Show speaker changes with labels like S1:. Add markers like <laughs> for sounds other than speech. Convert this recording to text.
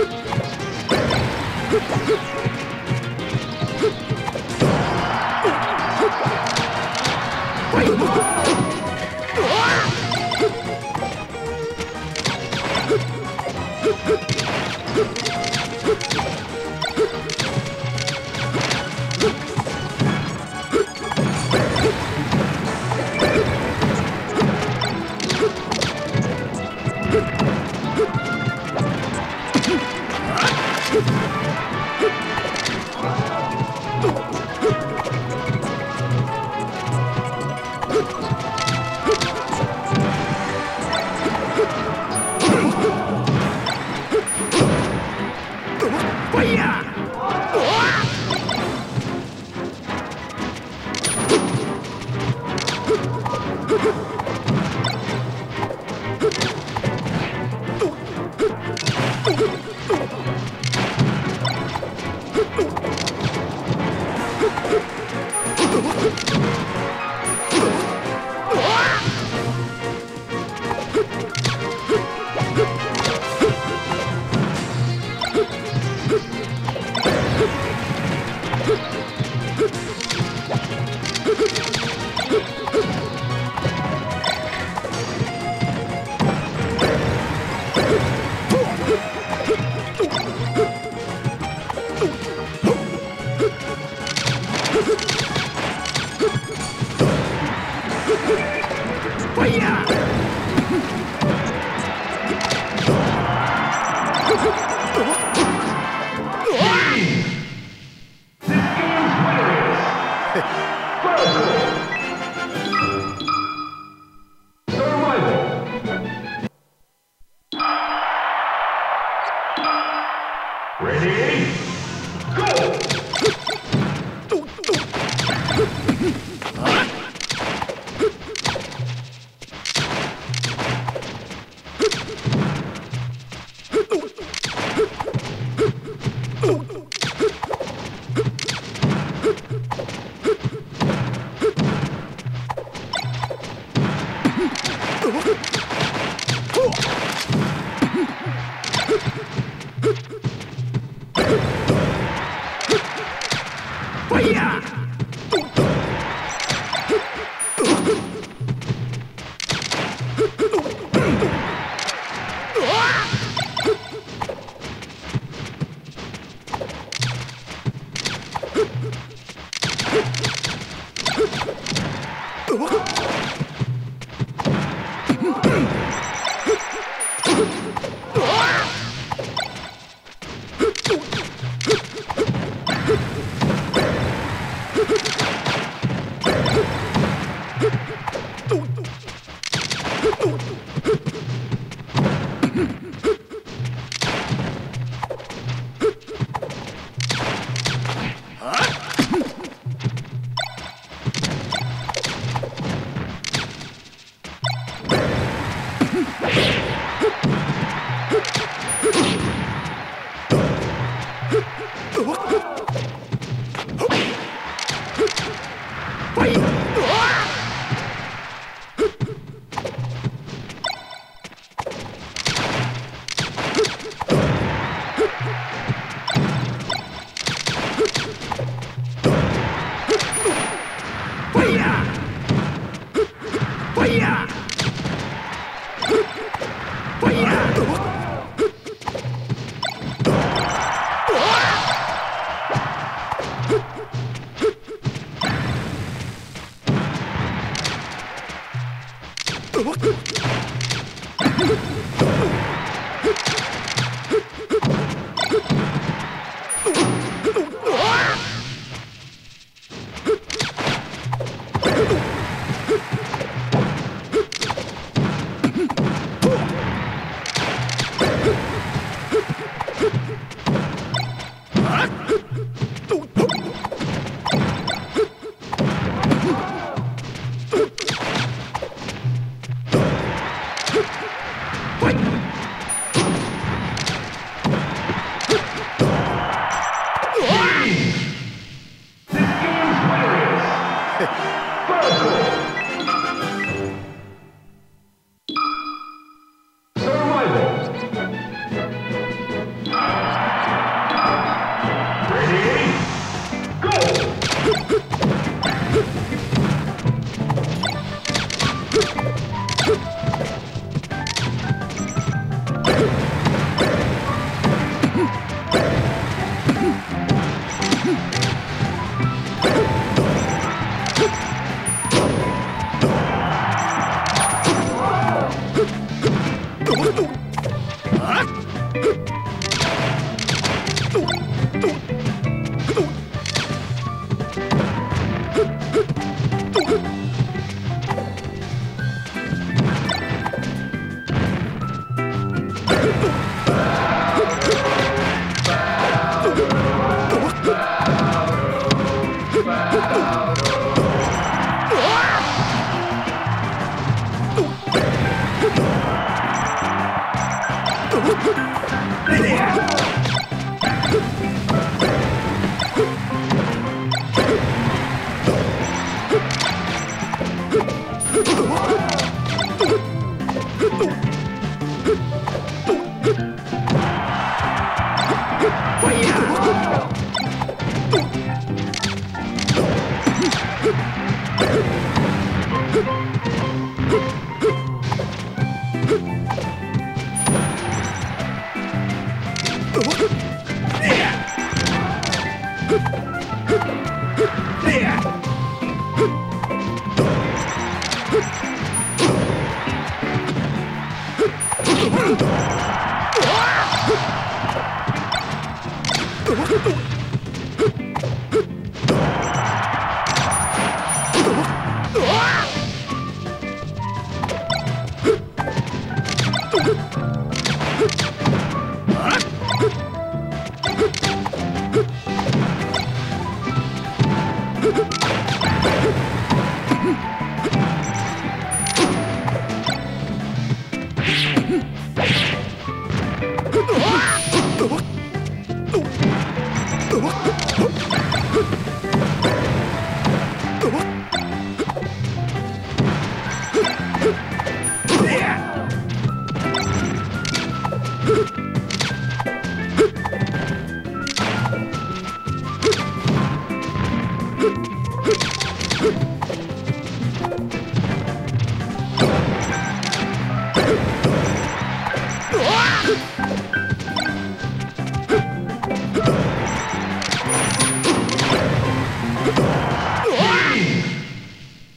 S1: Ha <laughs> Ready? Go!